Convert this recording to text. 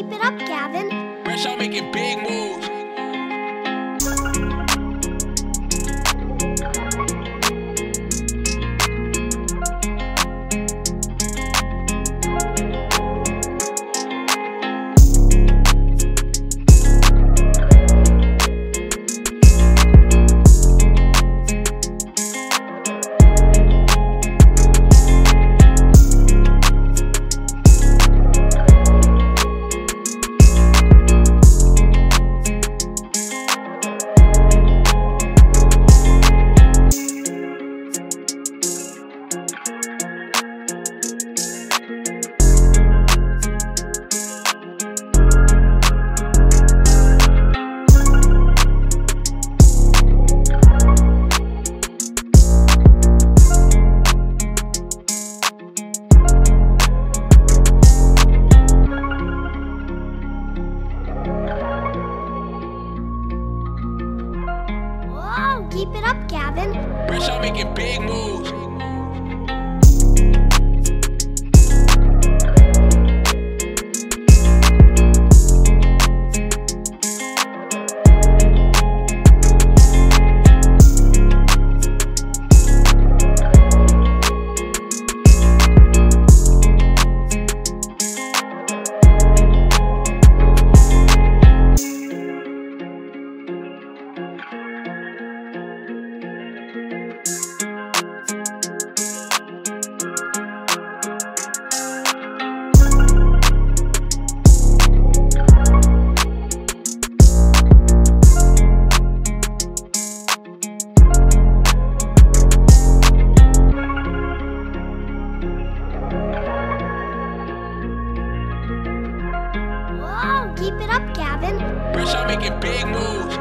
Keep it up, Gavin. Out making big moves. Keep it up, Gavin. Fresh out making big moves. making big moves.